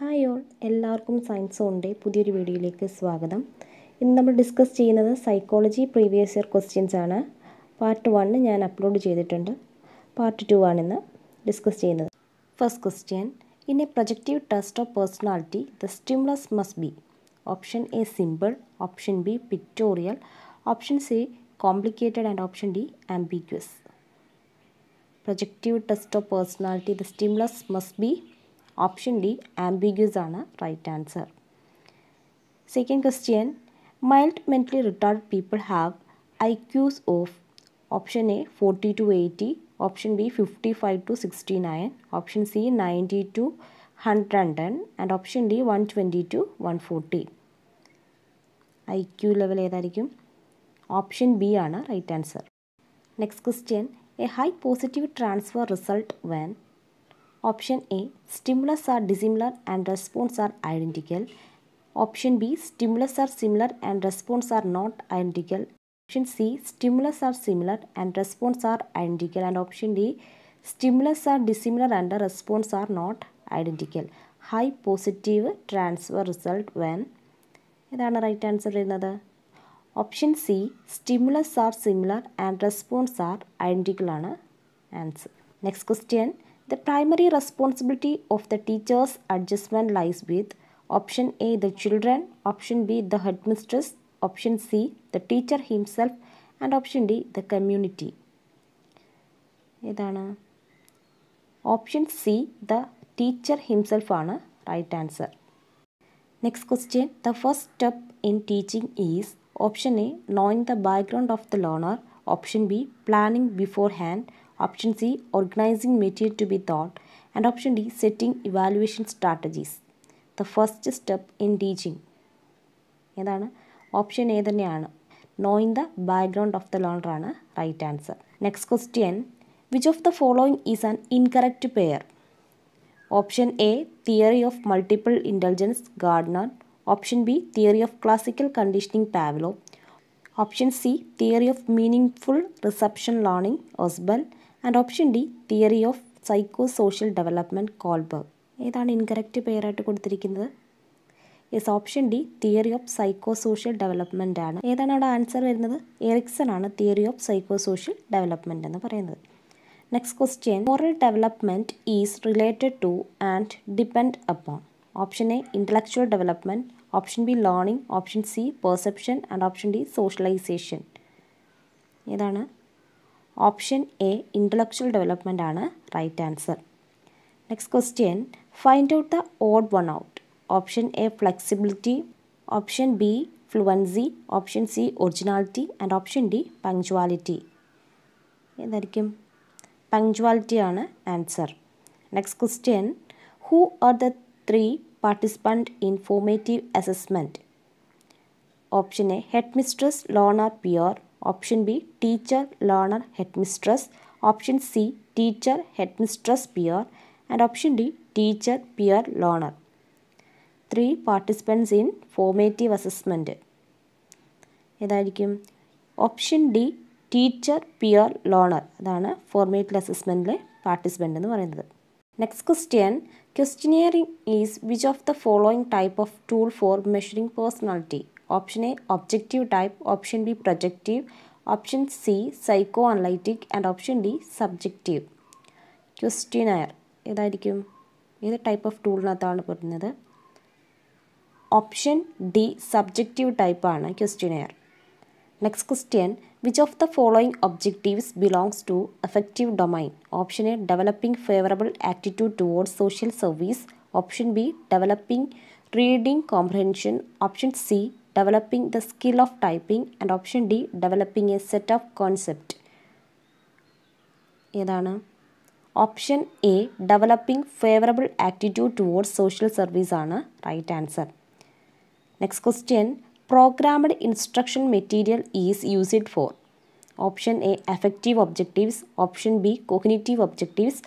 Hi all എല്ലാവർക്കും science ഓണിൻ്റെ പുതിയൊരു വീഡിയോയിലേക്ക് സ്വാഗതം ഇന്ന് നമ്മൾ ഡിസ്കസ് ചെയ്യുന്നത് സൈക്കോളജി പ്രീവിയസ് ഇയർ ക്വസ്റ്റ്യൻസ് ആണ് പാർട്ട് വണ്ണ് ഞാൻ അപ്ലോഡ് ചെയ്തിട്ടുണ്ട് പാർട്ട് ടു ആണിന്ന് ഡിസ്കസ് ചെയ്യുന്നത് first question in a projective test of personality the stimulus must be option A simple option B pictorial option C complicated and option D ambiguous projective test of personality the stimulus must be option D ambiguous ആണ് right answer second question mild mentally retired people have I Qs of option A forty to eighty option B fifty five to sixty nine option C ninety to hundred and option D one twenty to one forty IQ level ഏതായിരിക്കും option B ആണ് right answer next question a high positive transfer result when Option A Stimulus are dissimilar and response are identical. Option B Stimulus are similar and response are not identical. Option C Stimulus are similar and response are identical. And option D Stimulus are dissimilar and the response are not identical. High positive transfer result when ഇതാണ് right answer വരുന്നത് option C stimulus are similar and response are identical ആണ് answer next question The primary responsibility of the teacher's adjustment lies with option A the children, option B the headmistress, option C the teacher himself and option D the community. ഏതാണ് option C the teacher himself ആണ് right answer next question the first step in teaching is option A knowing the background of the learner option B planning beforehand option C organising material to be thought and option D setting evaluation strategies the first step in teaching ഏതാണ് option A തന്നെയാണ് knowing the background of the ആണ് right answer next question which of the following is an incorrect pair option A theory of multiple intelligence Gardner option B theory of classical conditioning Pavlov option C theory of meaningful reception learning Ausubel and option D theory of psycho social development Kohlberg ഏതാണ് incorrect പേരായിട്ട് കൊടുത്തിരിക്കുന്നത് yes option D theory of psycho social development ആണ് ഏതാണ് അവിടെ answer വരുന്നത് Erikson ആണ് theory of psycho social development എന്ന് പറയുന്നത് next question moral development is related to and depend upon option A intellectual development option B learning option C perception and option D socialisation ഏതാണ് Option A, intellectual development ana, right answer. Next question, find out the odd one out. Option A, flexibility. Option B, fluency. Option C, originality. And option D, punctuality. Yadarikim? Punctuality ana, answer. Next question, who are the three participants in formative assessment? Option A, headmistress Lorna Pierre. Option B teacher learner headmistress option C teacher headmistress peer and option D teacher peer learner three participants in formative assessment ഏതായിരിക്കും option D teacher peer learner അതാണ് formative അസസ്മെൻറ്റിലെ participant എന്ന് പറയുന്നത് next question questionnaire is which of the following type of tool for measuring personality option A objective type option B projective option C psychoanalytic and option D subjective questionnaire ഏതായിരിക്കും ഏത് type of ടൂളിനകത്താണ് പറഞ്ഞത് option D subjective ടൈപ്പാണ് questionnaire next question which of the following objectives belongs to effective domain option A developing favourable attitude towards social service option B developing reading comprehension option C developing the skill of typing and option D developing a set of concept ഏതാണ് option A developing favourable attitude towards social service ആണ് right answer next question programmed instruction material is used for option A affective objectives option B cognitive objectives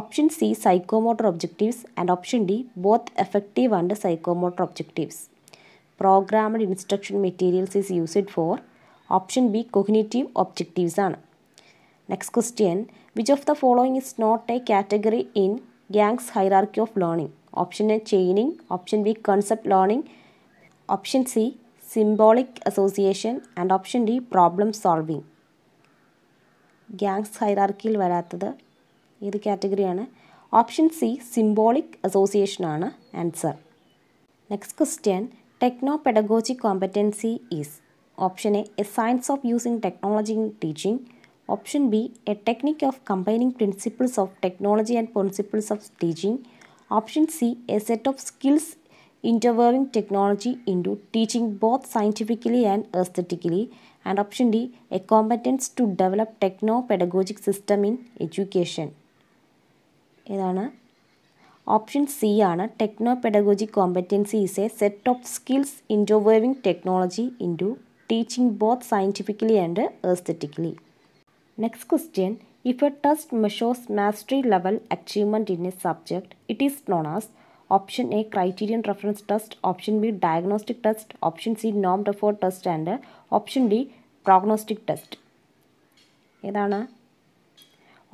option C psychomotor objectives and option D both effective and psychomotor objectives programmed instruction materials is used for option B cognitive objectives ആണ് next question which of the following is not a category in Gagne's hierarchy of learning option A chaining option B concept learning option C symbolic association and option D problem solving Gagne's ഹൈറാർക്കിയിൽ വരാത്തത് ഏത് കാറ്റഗറിയാണ് option C symbolic അസോസിയേഷനാണ് answer next question Techno-pedagogic competency is option A, a science of using technology in teaching. Option B, a technique of combining principles of technology and principles of teaching. Option C, a set of skills interweaving technology into teaching both scientifically and aesthetically. And option D, a competence to develop techno-pedagogic system in education. Option C ആണ് techno pedagogy competency is a set of skills interweaving technology to teaching both scientifically and aesthetically next question if a test measures mastery level achievement in a subject it is known as option A criterion reference test option B diagnostic test option C Noam refer test and option D prognostic test ഏതാണ്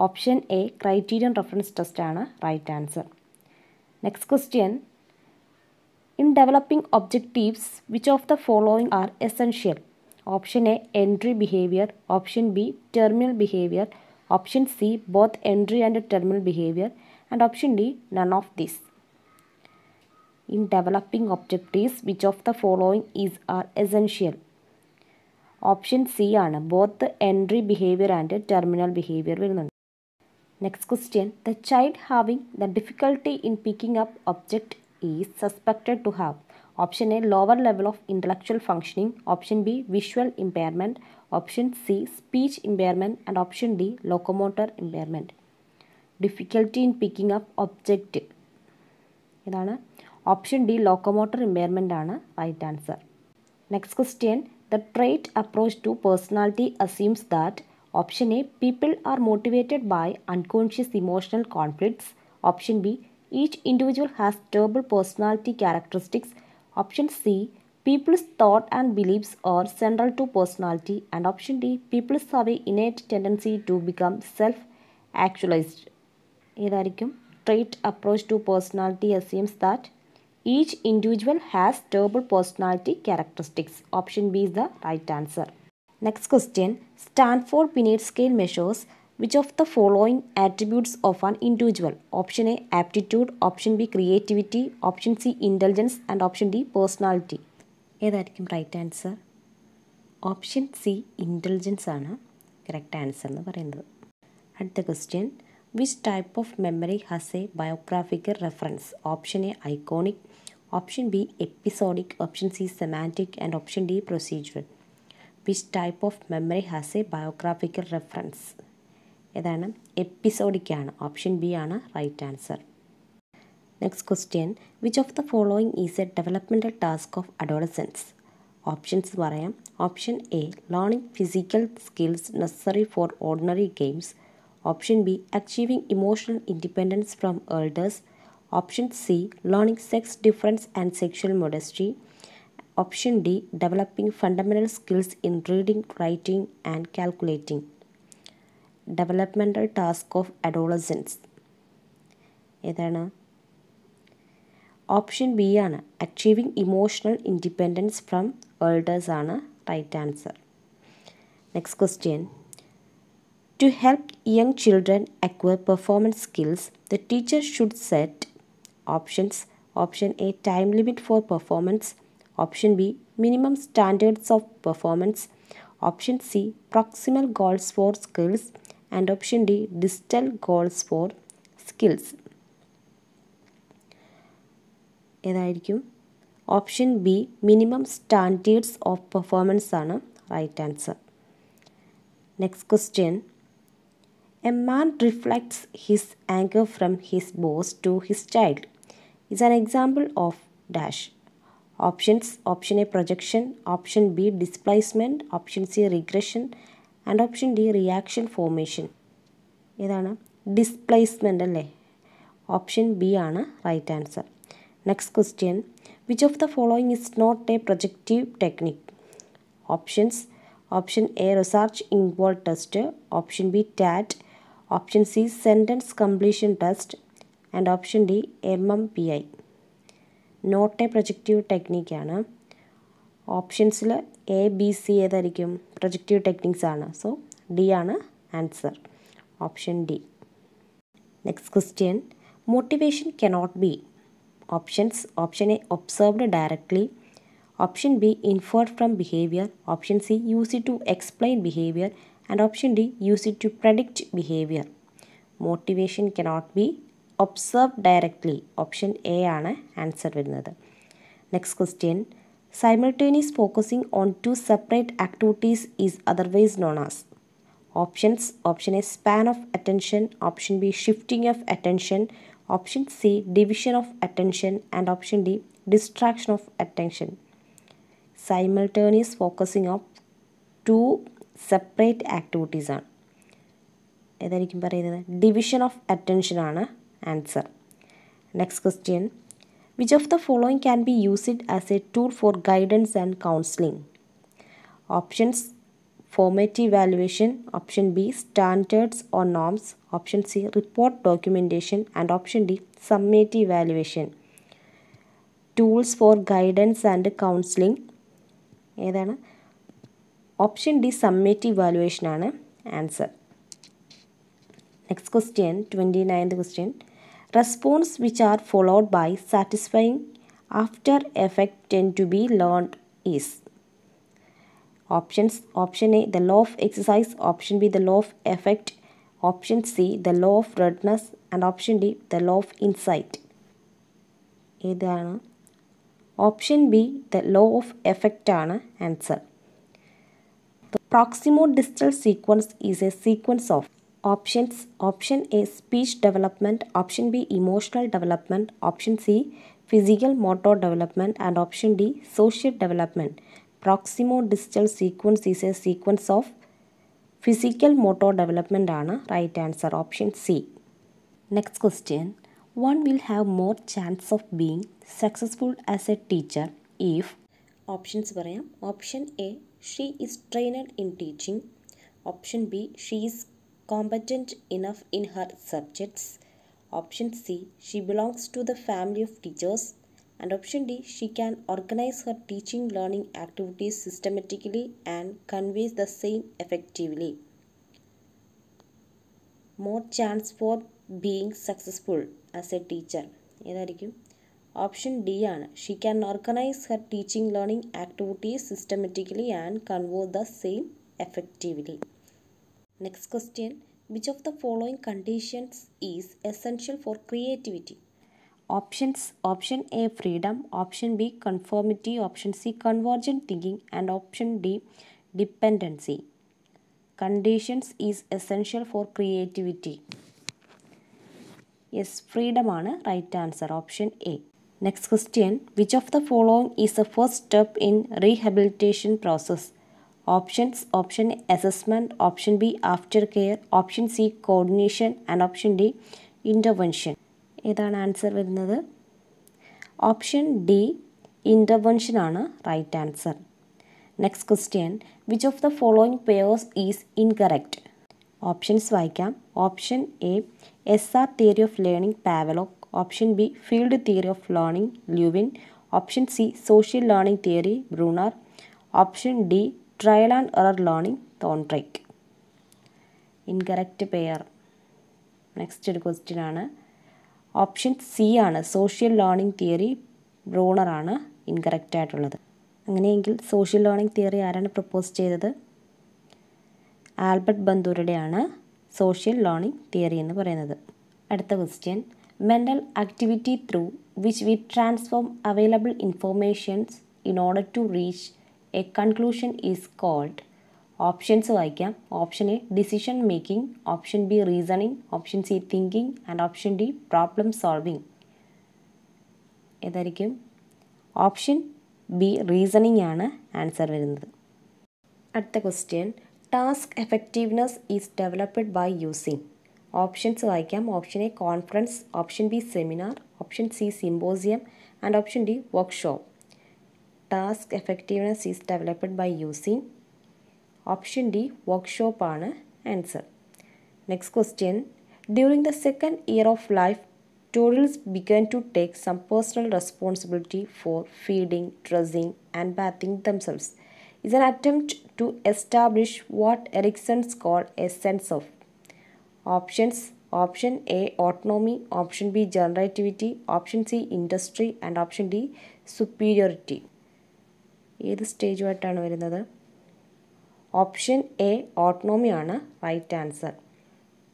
option A criterion reference test ആണ് right answer Next question. In developing objectives, which of the following are essential? Option A entry behavior, option B terminal behavior, option C both entry and terminal behavior, and option D none of these. In developing objectives, which of the following is are essential? Option C ആണ് both entry behaviour and terminal behaviour വരുന്നുണ്ട് next question the child having the difficulty in picking up object is suspected to have option A lower level of intellectual functioning option B visual impairment option C speech impairment and option D locomotor impairment difficulty in picking up object ഇതാണ് option D locomotor impairment ആണ് right answer next question the trait approach to personality assumes that Option A people are motivated by unconscious emotional conflicts option B each individual has stable personality characteristics option C people's thought and beliefs are central to personality and option D peoples have a innate tendency to become self actualised ഏതായിരിക്കും trait approach to personality assumes that Each individual has stable personality characteristics. Option B is the right answer. Next question Stanford Binet scale measures which of the following attributes of an individual option A aptitude option B creativity option C intelligence and option D personality ഏതായിരിക്കും right answer option C intelligence ആണ് correct answer എന്ന് പറയുന്നത് അടുത്ത question which type of memory has a biographical reference option A iconic option B episodic option C semantic and option D procedural which type of memory has A biographical reference ഏതാണ് episodic ആണ് option B ആണ് right answer next question which of the following is a developmental task of adolescence options പറയാം option A learning physical skills necessary for ordinary games option B achieving emotional independence from elders option C learning sex difference and sexual modesty Option D Developing fundamental skills in reading, writing, and calculating. Developmental task of adolescents. Option B Achieving emotional independence from elders. Right answer. Next question. To help young children acquire performance skills, the teacher should set options. Option A Time limit for performance. Option B minimum standards of performance. Option C proximal goals for skills. And option D distal goals for skills. ഏതായിരിക്കും option B minimum standards of performance ആണ് right answer next question A man reflects his anger from his boss to his child is an example of dash. Options option A projection option B displacement option C regression and option D reaction formation ഏതാണ് displacement അല്ലേ option B ആണ് right answer next question which of the following is not a projective technique options option A Rorschach ഇൻവോൾ test option B TAT option C sentence completion test and option D M M P I not a projective ടെക്നിക്കാണ് ഓപ്ഷൻസിൽ A B C ഏതായിരിക്കും projective techniques ആണ് so D ആണ് answer option D next question motivation cannot be options option A observed directly option B inferred from behaviour option C use it to explain behaviour and option D use it to predict behaviour motivation cannot be observe directly option A ആണ് answer വരുന്നത് next question simultaneous focusing on two separate activities is otherwise known as options option A span of attention option B shifting of attention option C division of attention and option D distraction of attention simultaneous focusing of two separate ആക്ടിവിറ്റീസാണ് ഏതായിരിക്കും പറയുന്നത് division of അറ്റൻഷനാണ് answer. Next question Which of the following can be used as a tool for guidance and counseling? Options formative evaluation, option B standards or norms, option C report documentation, and option D summative evaluation. Tools for guidance and counseling. ഏതാണ് option D summative വാലുവേഷനാണ് answer next question twenty ninth question response which are followed by satisfying after effect tend to be learned is options option a the law of exercise option b the law of effect option c the law of redness and option d the law of insight ഏതാണ് option B the law of effect ആണ് answer proximodistal sequence is a sequence of options option A speech development option B emotional development option C physical motor development and option D social development proximo distal sequence is a sequence of physical motor development ആണ് right answer option C next question one will have more chance of being successful as a teacher if options പറയാം option A she is trained in teaching option B she is competent enough in her subjects option C she belongs to the family of teachers and option D she can organize her teaching learning activities systematically and conveys the same effectively more chance for being successful as a teacher ഏതായിരിക്കും option D ആണ് she can organise her teaching learning activities systematically and convey the same effectively next question which of the following conditions is essential for creativity options option A freedom option B conformity option C convergent thinking and option D dependency conditions is essential for creativity yes freedom ആണ് right answer option A next question which of the following is a first step in rehabilitation process options option a, assessment option b aftercare option c coordination and option d intervention idana answer varunathu option d intervention aanu right answer next question which of the following pairs is incorrect options vaikam option a sr theory of learning pavlov option b field theory of learning lewin option c social learning theory brunner option d trial and error learning Thorndike incorrect pair next ഒരു question ആണ് option C ആണ് social learning theory Bruner ആണ് incorrect ആയിട്ടുള്ളത് അങ്ങനെയെങ്കിൽ social learning theory ആരാണ് propose ചെയ്തത് Albert ബന്ദൂരയുടെയാണ് social learning theory എന്ന് പറയുന്നത് അടുത്ത question mental activity through which we transform available informations in order to reach a conclusion is called options വായിക്കാം option A decision making option B reasoning option C thinking and option D problem solving ഏതായിരിക്കും option B reasoning ആണ് answer വരുന്നത് അടുത്ത question task effectiveness is developed by using options വായിക്കാം option A conference option B seminar option C symposium and option D workshop Task effectiveness is developed by using option D workshop ആണ് answer next question during the second year of life toddlers began to take some personal responsibility for feeding, dressing, and bathing themselves. Is an attempt to establish what Erickson's called a sense of options. Option A autonomy, option B generativity, option C industry, and option D superiority. ഏത് സ്റ്റേജുമായിട്ടാണ് വരുന്നത് option A ആണ് right answer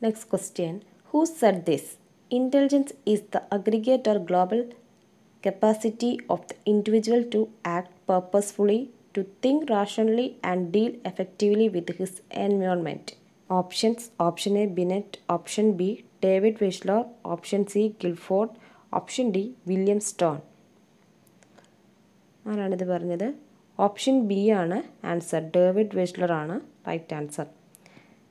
next question who said this intelligence is the aggregate or global capacity of the individual to act purposefully to think rationally and deal effectively with his environment options option A Binet option B David Wechsler option C Guilford option D William Stern ആരാണിത് പറഞ്ഞത് Option B is answer. David Wechsler is right answer.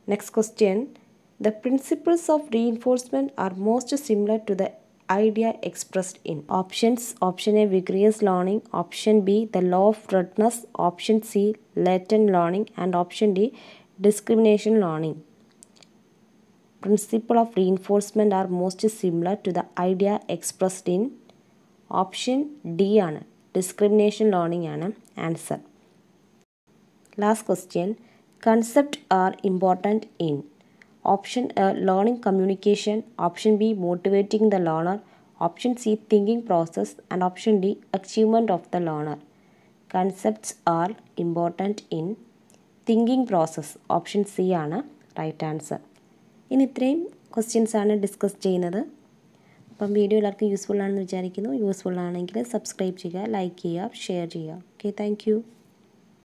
Next question. The principles of reinforcement are most similar to the idea expressed in. Options. Option A, vigorous learning. Option B, the law of readiness. Option C, latent learning. And option D, discrimination learning. Principle of reinforcement are most similar to the idea expressed in. Option D, discrimination learning ആണ് answer last question concept are important in option A learning communication option B motivating the learner option C thinking process and option D achievement of the learner concepts are important in thinking process option C ആണ് right answer ഇനി ഇത്രയും ക്വസ്റ്റ്യൻസാണ് discuss ചെയ്യുന്നത് അപ്പം video എല്ലാവർക്കും useful ആണെന്ന് വിചാരിക്കുന്നു useful ആണെങ്കിൽ subscribe ചെയ്യുക ലൈക്ക് ചെയ്യുക ഷെയർ ചെയ്യുക ഓക്കെ താങ്ക്